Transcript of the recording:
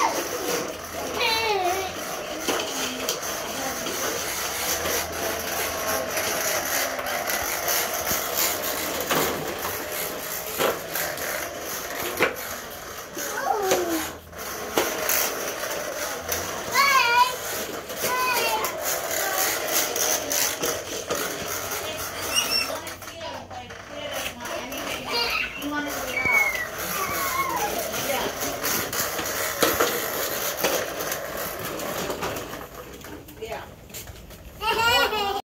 Okay.